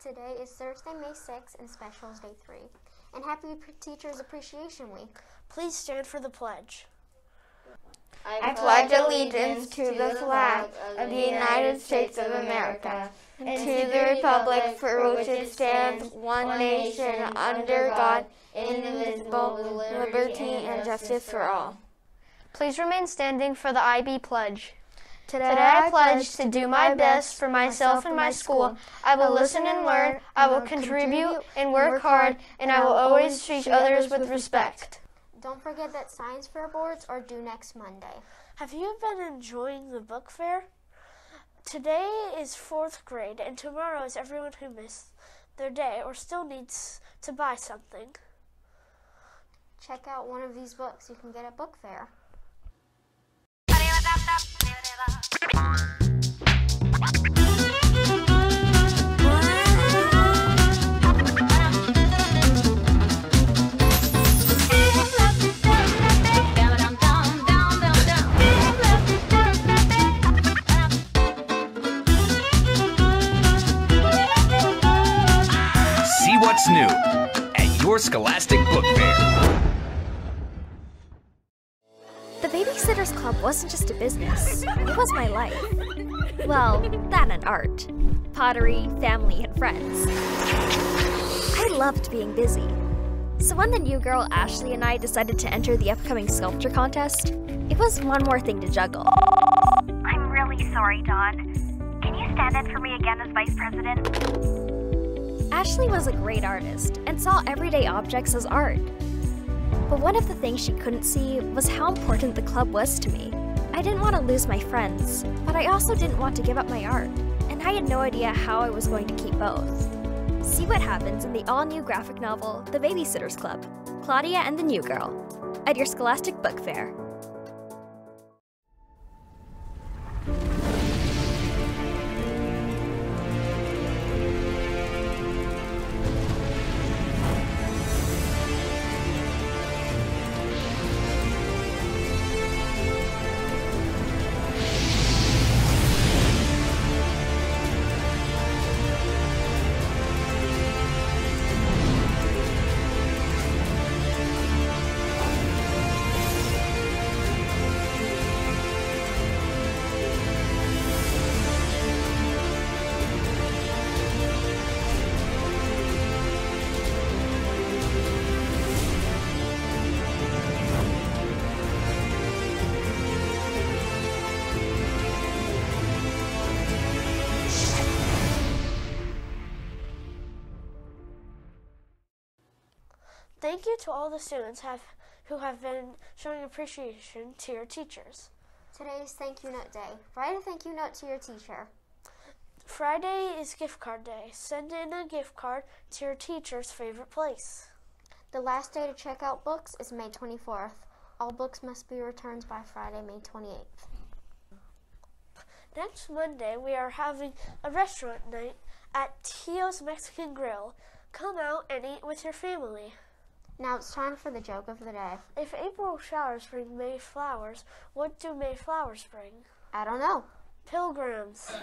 Today is Thursday, May 6th, and Specials Day 3. And Happy Teachers Appreciation Week. Please stand for the pledge. I pledge allegiance to the flag of the United States of America and to the republic for which it stands, one nation, under God, indivisible, with liberty and justice for all. Please remain standing for the IB pledge. Today I pledge to do my best for myself and my school. I will listen and learn, I will contribute and work hard, and I will always treat others with respect. Don't forget that science fair boards are due next Monday. Have you been enjoying the book fair? Today is fourth grade, and tomorrow is everyone who missed their day or still needs to buy something. Check out one of these books you can get at book fair. What's new at your Scholastic Book Fair. The Babysitters Club wasn't just a business, it was my life. Well, that and art, pottery, family, and friends. I loved being busy. So when the new girl Ashley and I decided to enter the upcoming sculpture contest, it was one more thing to juggle. I'm really sorry, Dawn. Can you stand in for me again as vice president? Ashley was a great artist and saw everyday objects as art. But one of the things she couldn't see was how important the club was to me. I didn't want to lose my friends, but I also didn't want to give up my art, and I had no idea how I was going to keep both. See what happens in the all new graphic novel, The Babysitter's Club Claudia and the New Girl, at your Scholastic Book Fair. Thank you to all the students have, who have been showing appreciation to your teachers. Today is Thank You Note Day. Write a thank you note to your teacher. Friday is gift card day. Send in a gift card to your teacher's favorite place. The last day to check out books is May 24th. All books must be returned by Friday, May 28th. Next Monday, we are having a restaurant night at Tio's Mexican Grill. Come out and eat with your family. Now it's time for the joke of the day. If April showers bring May flowers, what do May flowers bring? I don't know. Pilgrims.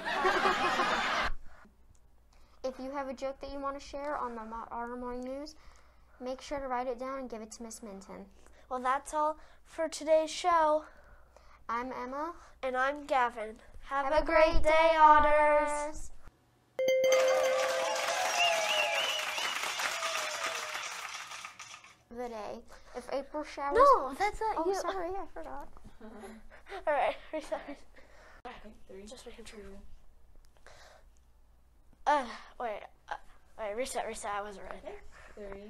If you have a joke that you want to share on the Otter Morning News, make sure to write it down and give it to Miss Minton. Well, that's all for today's show. I'm Emma. And I'm Gavin. Have, Have a great day, Otters. The day. If April showers. No, that's not Oh, you. sorry, I forgot. All right, reset. Just making sure. Uh, wait, uh, wait, reset, reset. I wasn't right there. Three,